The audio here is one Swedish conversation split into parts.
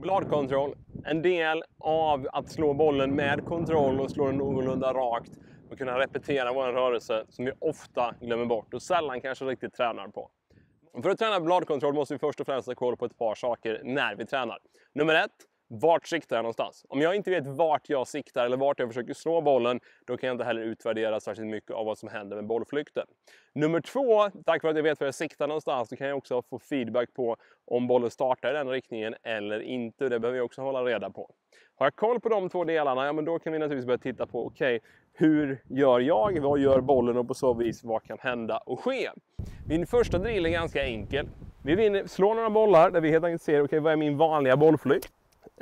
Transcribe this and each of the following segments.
Bladkontroll, en del av att slå bollen med kontroll och slå den någorlunda rakt och kunna repetera vår rörelse som vi ofta glömmer bort och sällan kanske riktigt tränar på. För att träna bladkontroll måste vi först och främst ha koll på ett par saker när vi tränar. Nummer ett, vart siktar jag någonstans? Om jag inte vet vart jag siktar eller vart jag försöker slå bollen, då kan jag inte heller utvärdera särskilt mycket av vad som händer med bollflykten. Nummer två, tack vare att jag vet var jag siktar någonstans, så kan jag också få feedback på om bollen startar i den riktningen eller inte. Det behöver jag också hålla reda på. Har jag koll på de två delarna, ja men då kan vi naturligtvis börja titta på, okej, okay, hur gör jag? Vad gör bollen? Och på så vis, vad kan hända och ske? Min första drill är ganska enkel. Vi slår några bollar där vi helt enkelt ser, okej, okay, vad är min vanliga bollflykt?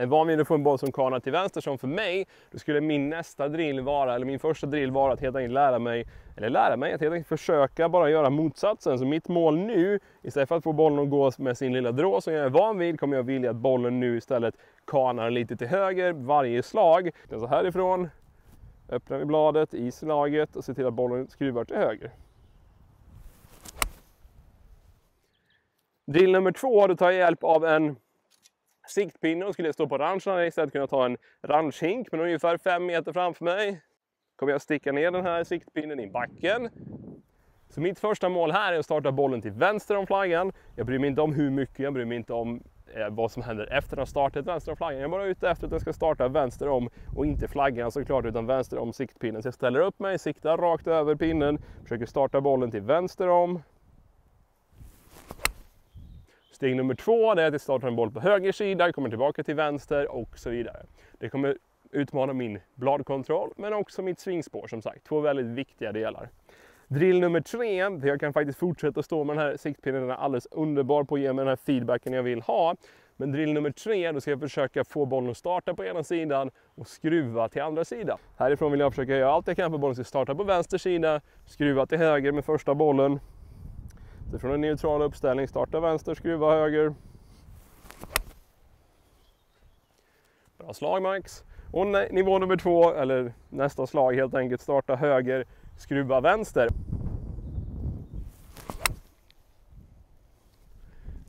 Är van vid att få en boll som kanar till vänster som för mig, då skulle min nästa drill vara, eller min första drill vara att helt enkelt lära mig, eller lära mig, att helt enkelt försöka bara göra motsatsen. Så mitt mål nu, istället för att få bollen att gå med sin lilla drå som jag är van vid, kommer jag vilja att bollen nu istället kanar lite till höger varje slag. Så härifrån öppnar vi bladet i slaget och ser till att bollen skruvar till höger. Drill nummer två, då tar jag hjälp av en siktpinne och skulle jag stå på ranchen istället kunnat ta en ranchhink men ungefär fem meter framför mig. Kommer jag sticka ner den här siktpinnen i backen. Så mitt första mål här är att starta bollen till vänster om flaggan. Jag bryr mig inte om hur mycket, jag bryr mig inte om eh, vad som händer efter att ha startat vänster om flaggan. Jag är bara ute efter att den ska starta vänster om och inte flaggan såklart utan vänster om siktpinnen. Så jag ställer upp mig, siktar rakt över pinnen, försöker starta bollen till vänster om. Steg nummer två är att jag startar en boll på höger sida, kommer tillbaka till vänster och så vidare. Det kommer utmana min bladkontroll men också mitt svingspår som sagt. Två väldigt viktiga delar. Drill nummer tre, jag kan faktiskt fortsätta stå med den här siktpinnen, den är alldeles underbar på att ge mig den här feedbacken jag vill ha. Men drill nummer tre, då ska jag försöka få bollen att starta på ena sidan och skruva till andra sidan. Härifrån vill jag försöka göra allt jag kan för bollen ska starta på vänster sida, skruva till höger med första bollen så från en neutral uppställning, starta vänster, skruva höger. Bra slag Max. Och nivå nummer två, eller nästa slag helt enkelt, starta höger, skruva vänster.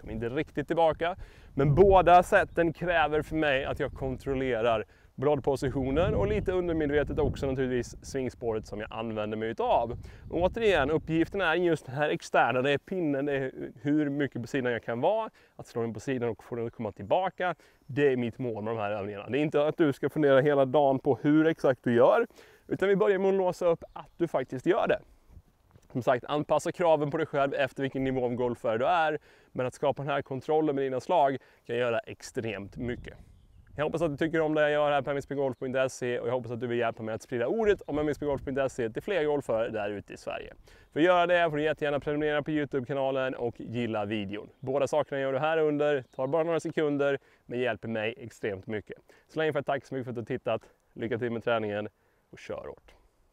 Kom inte riktigt tillbaka. Men båda sätten kräver för mig att jag kontrollerar bladpositionen och lite undermedvetet också naturligtvis svingspåret som jag använder mig utav. Och återigen, uppgiften är just den här externa, det är pinnen, det är hur mycket på sidan jag kan vara, att slå den på sidan och få den att komma tillbaka. Det är mitt mål med de här övningarna. Det är inte att du ska fundera hela dagen på hur exakt du gör, utan vi börjar med att låsa upp att du faktiskt gör det. Som sagt, anpassa kraven på dig själv efter vilken nivå av golfare du är. Men att skapa den här kontrollen med dina slag kan göra extremt mycket. Jag hoppas att du tycker om det jag gör här på mxpgolf.se och jag hoppas att du vill hjälpa mig att sprida ordet om mxpgolf.se till fler golfare där ute i Sverige. För att göra det får du jättegärna prenumerera på Youtube-kanalen och gilla videon. Båda sakerna gör du här under, tar bara några sekunder men hjälper mig extremt mycket. Så länge för tack så mycket för att du har tittat. Lycka till med träningen och kör hårt!